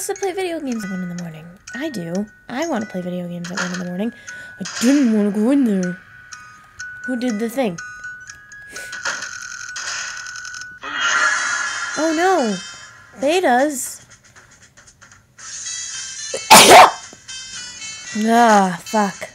wants to play video games at 1 in the morning? I do. I want to play video games at 1 in the morning. I didn't want to go in there. Who did the thing? Oh no! Betas! ah, fuck.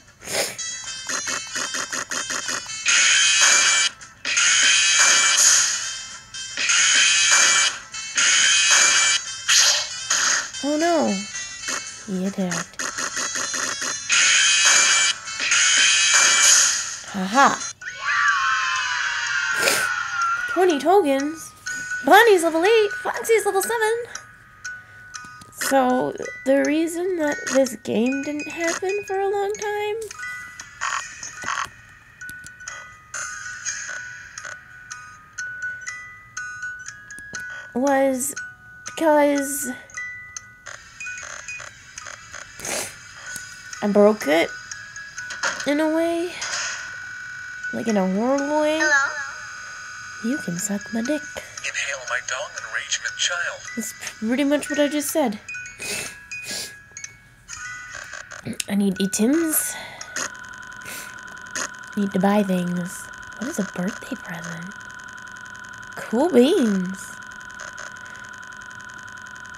20 tokens? Bonnie's level 8, Foxy's level 7. So, the reason that this game didn't happen for a long time was because I broke it in a way, like in a horrible way. Hello? You can suck my dick. Inhale my dong and rage my child. That's pretty much what I just said. I need items. Need to buy things. What is a birthday present? Cool beans.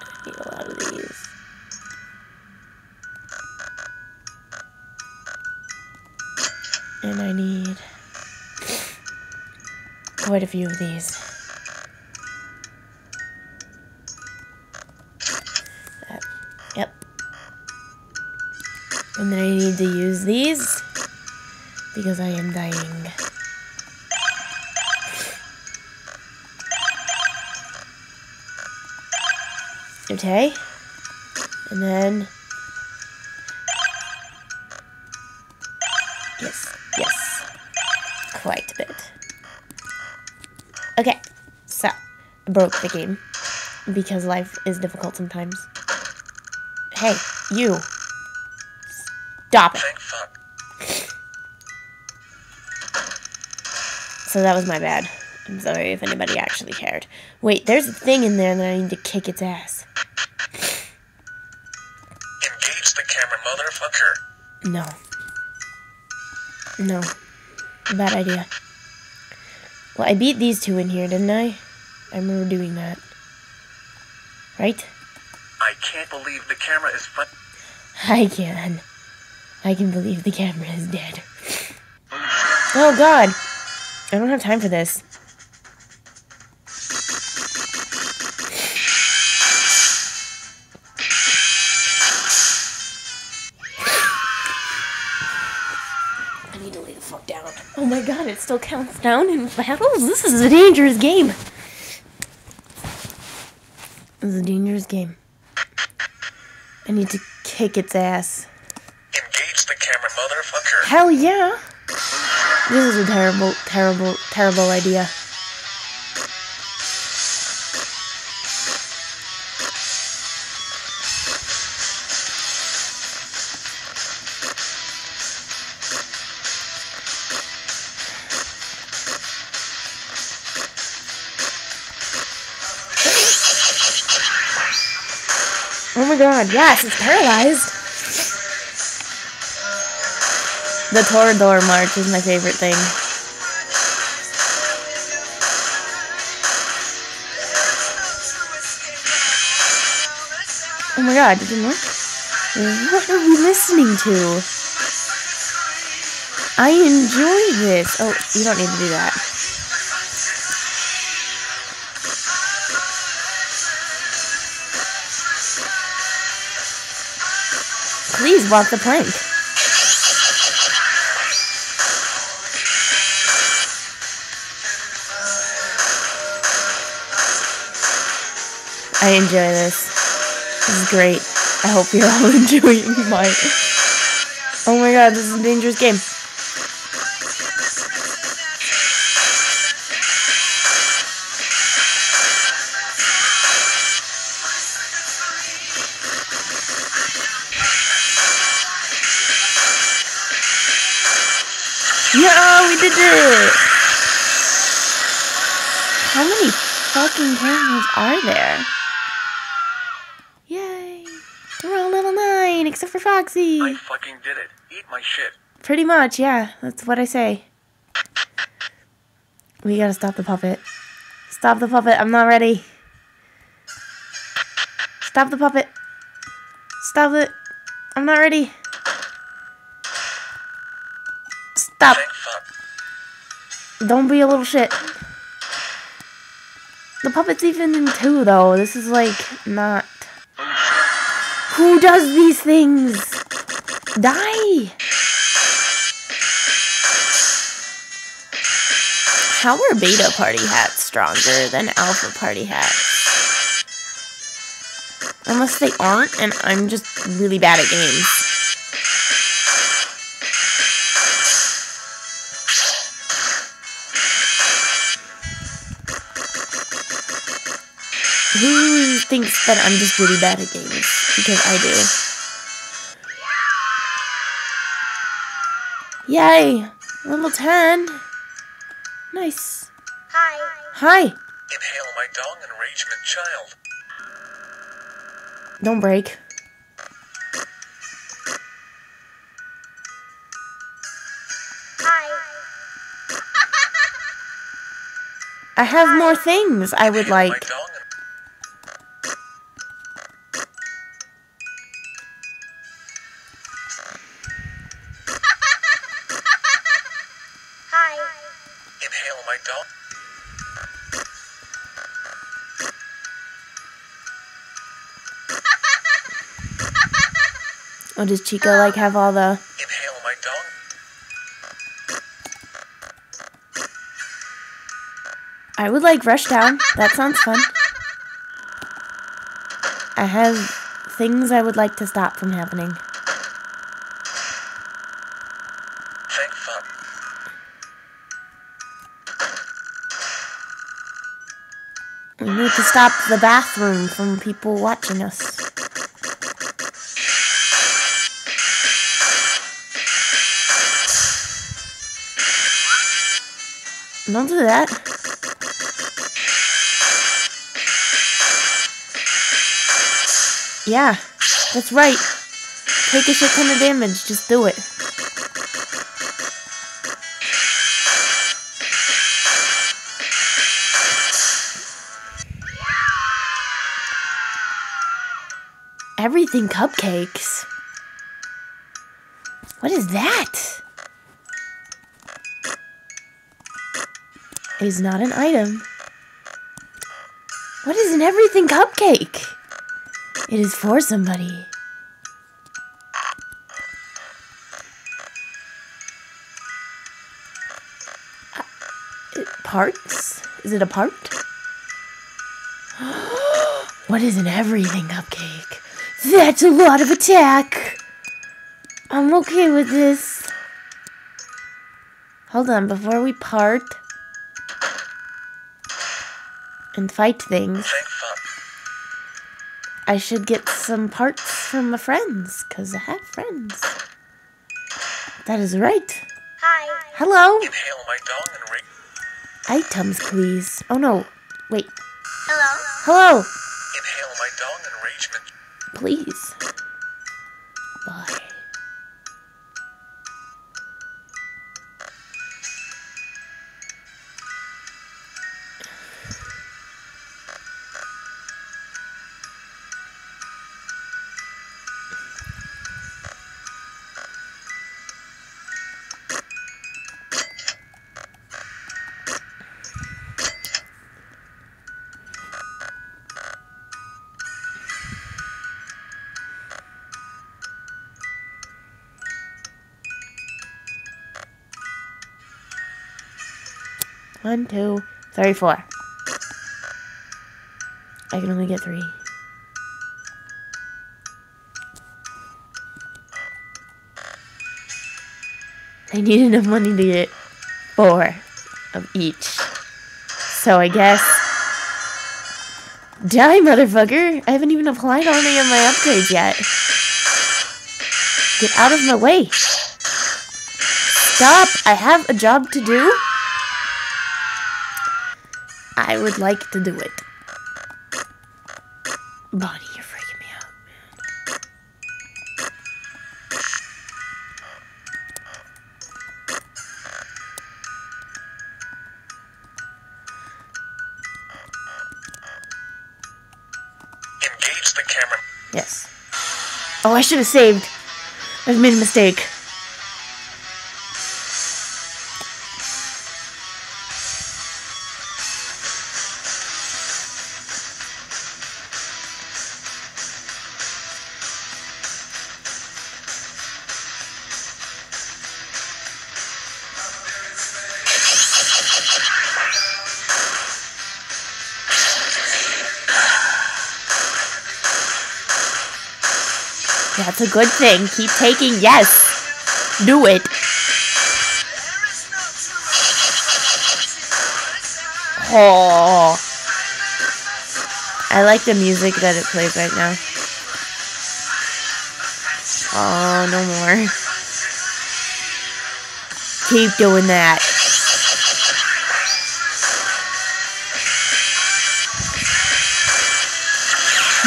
I need a lot of these. And I need quite a few of these. That- Yep. And then I need to use these because I am dying. Okay. And then. Broke the game because life is difficult sometimes. Hey, you. Stop it. So that was my bad. I'm sorry if anybody actually cared. Wait, there's a thing in there that I need to kick its ass. Engage the camera, motherfucker. No. No. Bad idea. Well, I beat these two in here, didn't I? I remember doing that. Right? I can't believe the camera is fun. I can. I can believe the camera is dead. Oh god! I don't have time for this. I need to lay the fuck down. Oh my god, it still counts down in battles? This is a dangerous game. This is a dangerous game. I need to kick its ass. Engage the camera, motherfucker. Hell yeah! This is a terrible, terrible, terrible idea. Yes, it's paralyzed. The Toreador March is my favorite thing. Oh my god, it didn't work? What are we listening to? I enjoy this. Oh, you don't need to do that. Please walk the plank. I enjoy this. This is great. I hope you're all enjoying my. Oh my god, this is a dangerous game. It! How many fucking cameras are there? Yay! fine, except for Foxy. I fucking did it. Eat my shit. Pretty much, yeah. That's what I say. We gotta stop the puppet. Stop the puppet. I'm not ready. Stop the puppet. Stop it. I'm not ready. Stop. Don't be a little shit. The puppet's even in two, though. This is like not. Who does these things? Die! How are beta party hats stronger than alpha party hats? Unless they aren't, and I'm just really bad at games. Who thinks that I'm just really bad at games? Because I do. Yay! Level 10. Nice. Hi. Hi. Inhale my dong enragement child. Don't break. Hi. I have more things I would My like. Or does Chica like have all the... Inhale my dong. I would like Rush Down. That sounds fun. I have things I would like to stop from happening. We need to stop the bathroom from people watching us. Don't do that. Yeah, that's right. Take a shit ton of damage, just do it. Everything cupcakes. What is that? Is not an item. What is an everything cupcake? It is for somebody. Uh, it- Parts? Is it a part? what is an everything cupcake? That's a lot of attack. I'm okay with this. Hold on, before we part and fight things, I should get some parts from my friends, because I have friends. That is right. Hi. Hello? Inhale my dong enragement. Items, please. Oh no. Wait. Hello. Hello? Inhale my dong enragement. Please. One, two, three, four. I can only get three. I need enough money to get four of each. So I guess. Die, motherfucker! I haven't even applied on any of my upgrades yet. Get out of my way! Stop! I have a job to do. I would like to do it. Bonnie, you're freaking me out, man. Engage the camera. Yes. Oh, I should have saved. I've made a mistake. That's a good thing. Keep taking. Yes. Do it. Oh. I like the music that it plays right now. Oh, no more. Keep doing that.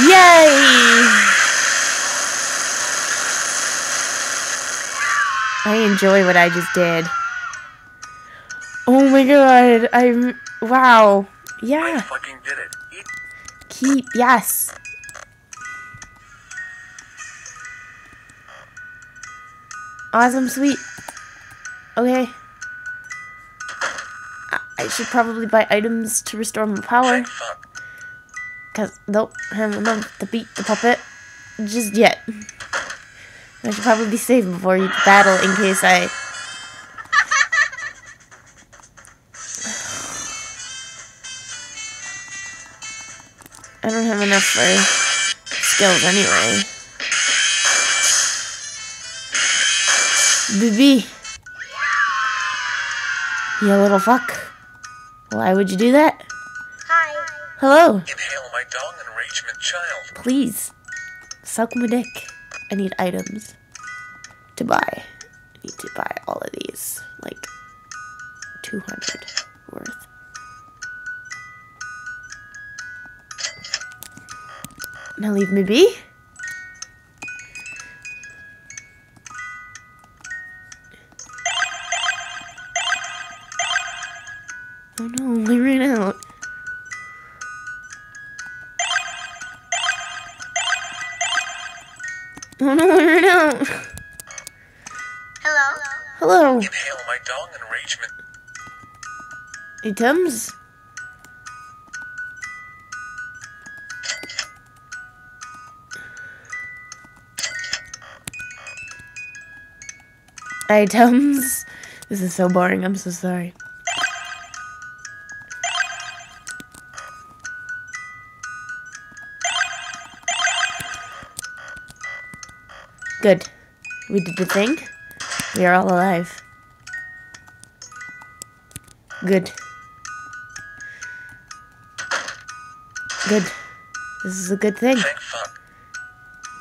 Yay! I enjoy what I just did. Oh my god, I'm. Wow. I Yeah. fucking did it. Eat Keep. Yes. Awesome, sweet. Okay. I- I should probably buy items to restore my power. thank fuck. Because don't have enough to beat the puppet just yet. I should probably be save before you battle in case I. I don't have enough for skills anyway. BB. You little fuck. Why would you do that? Hi. Hello. Inhale my dong enragement child. Please. Suck my dick. I need items to buy. I need to buy all of these. Like 200 worth. Now leave me be. Items? Items? This is so boring. I'm so sorry. Good. We did the thing. We are all alive. Good. Good. This is a good thing.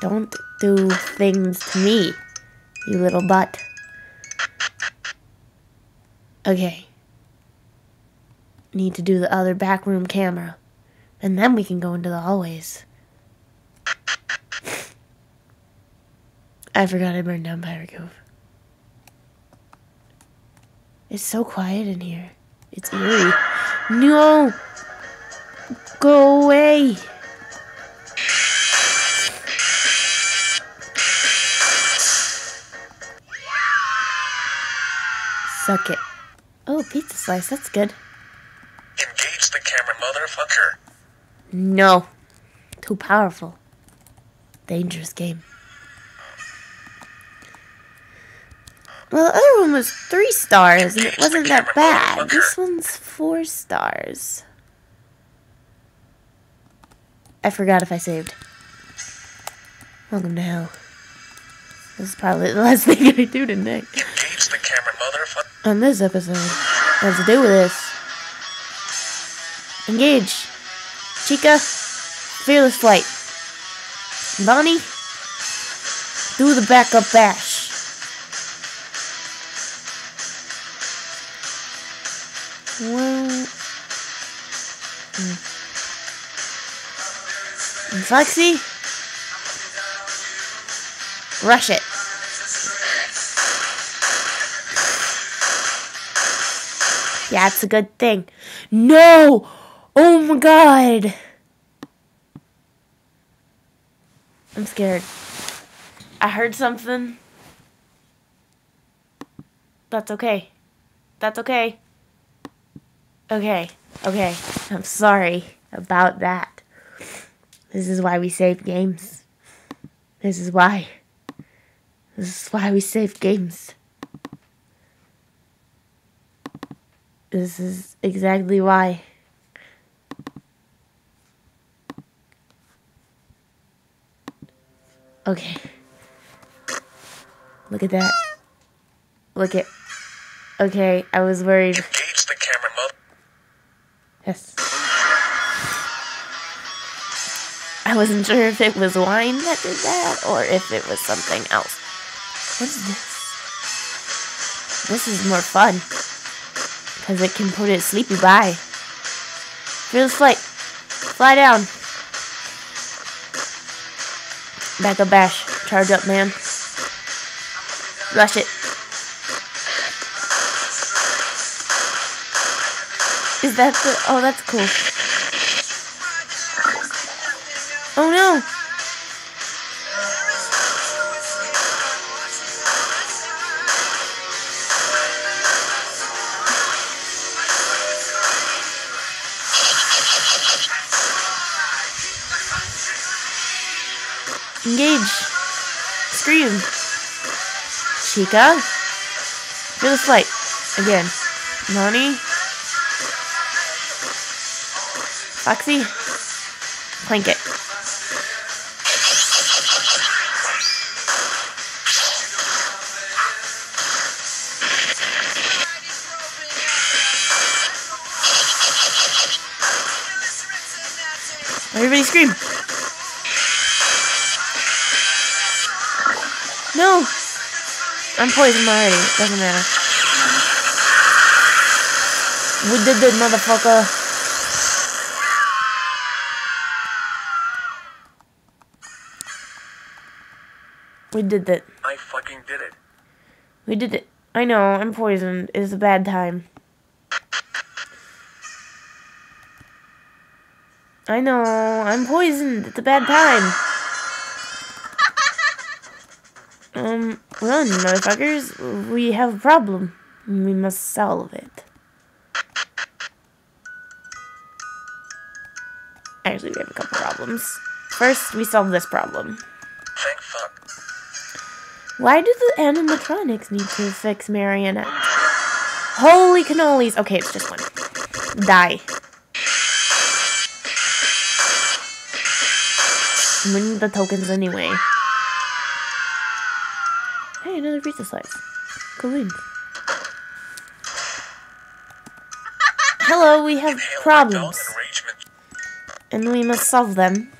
Don't do things to me, you little butt. Okay. Need to do the other back room camera. And then we can go into the hallways. I forgot I burned down Pirate Cove. It's so quiet in here. It's eerie. No! Go away! Suck it. Oh, pizza slice. That's good. Engage the camera, motherfucker. No. Too powerful. Dangerous game. Well, the other one was three stars, and it wasn't that bad. This one's four stars. I forgot if I saved. Welcome to hell. This is probably the last thing I do today. Engage the camera, motherfucker. On this episode, has to do with this. Engage. Chica, fearless flight. Bonnie, do the backup bash. Foxy, rush it. Yeah, it's a good thing. No! Oh my god! I'm scared. I heard something. That's okay. That's okay. Okay. Okay. I'm sorry about that. This is why we save games. This is why. This is why we save games. This is exactly why. Okay. Look at that. Look at. Okay, I was worried. Engage the camera mother. Yes. I wasn't sure if it was wine that did that or if it was something else. What is this? This is more fun. Because it can put it sleepy by. Fearless flight. Fly down. Back up, Bash. Charge up, man. Rush it. Is that the... Oh, that's cool. Chica. Do the flight. Again. Nani. Foxy. Plank it. Everybody scream. I'm poisoned already. Doesn't matter. We did it, motherfucker. We did it. I fucking did it. We did it. I know, I'm poisoned. It's a bad time. I know, I'm poisoned. It's a bad time. Um, run, motherfuckers. We have a problem. We must solve it. Actually, we have a couple problems. First, we solve this problem. Thank fuck. Why do the animatronics need to fix Marionette? Holy cannolis! Okay, it's just one. Die. We need the tokens anyway. Another pizza slice. Cool. Hello, we have problems. And we must solve them.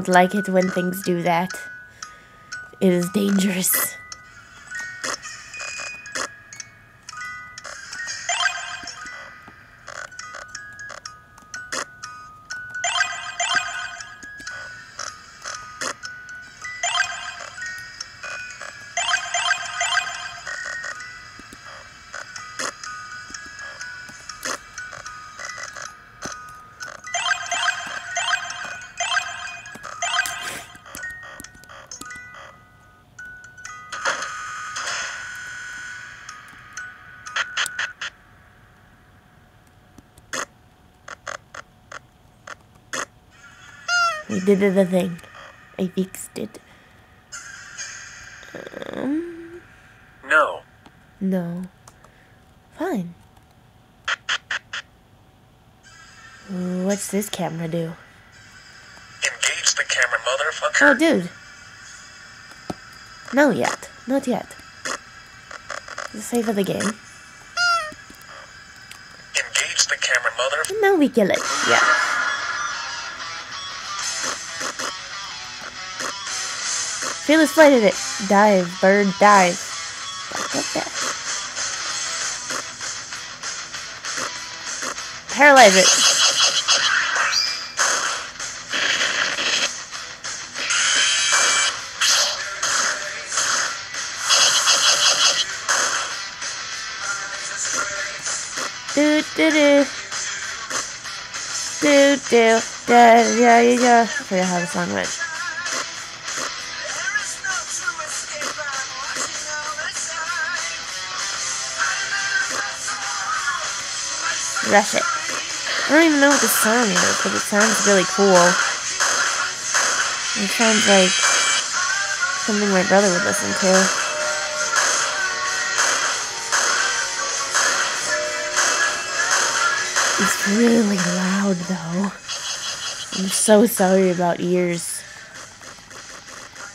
Don't like it when things do that. It is dangerous. Did the thing. I fixed it. Um, No. no. Fine. What's this camera do? Engage the camera, Oh, motherfucker. dude. No yet. Not yet. Save of the game. Engage the camera, mother. And now we kill it. Yeah. Fearless flighted it. Dive, bird, dive. Back up there. Paralyze it. Do do do. Do do da da da. I forget how the song went. Rush it. I don't even know what the song is, but it sounds really cool. It sounds like something my brother would listen to. It's really loud though. I'm so sorry about ears.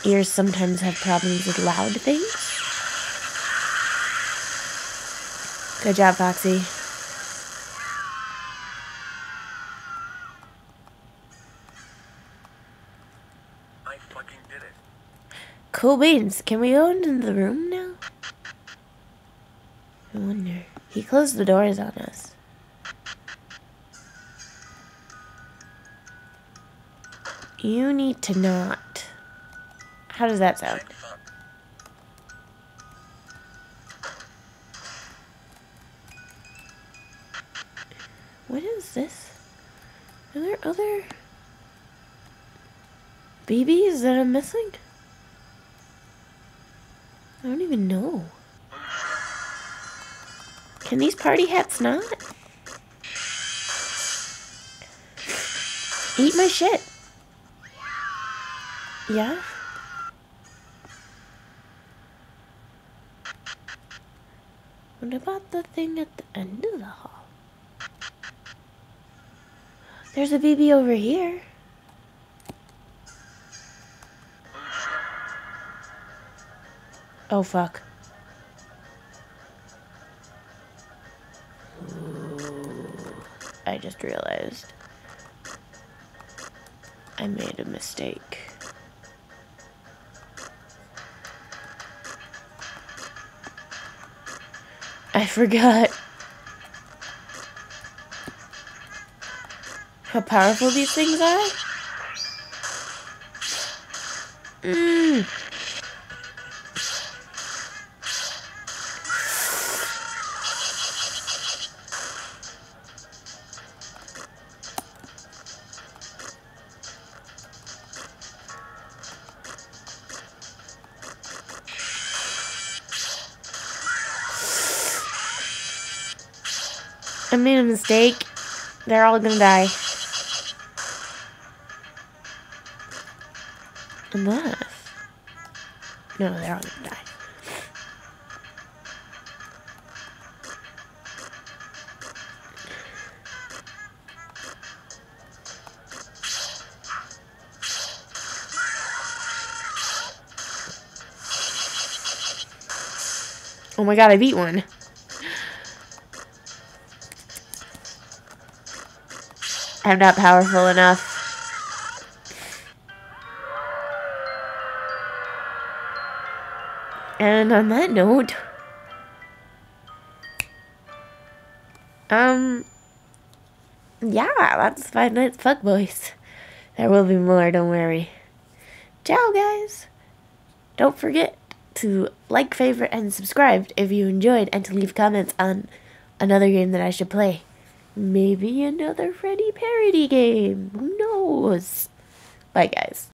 Ears sometimes have problems with loud things. Good job, Foxy. I fucking did it. Cool beans. Can we go into the room now? I wonder. He closed the doors on us. You need to not. How does that sound? That I'm missing? I don't even know. Can these party hats not? Eat my shit. Yeah? What about the thing at the end of the hall? There's a BB over here. Oh fuck. I just realized I made a mistake. I forgot how powerful these things are. Mmm. I made a mistake. They're all gonna die. Unless. No, they're all gonna die. Oh my god, I beat one. I'm not powerful enough. And on that note, um, yeah, that's Five Nights Fuck Boys. There will be more, don't worry. Ciao, guys. Don't forget to like, favorite, and subscribe if you enjoyed, and to leave comments on another game that I should play. Maybe another Freddy parody game. Who knows? Bye, guys.